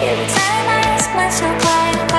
Every time I ask myself why, why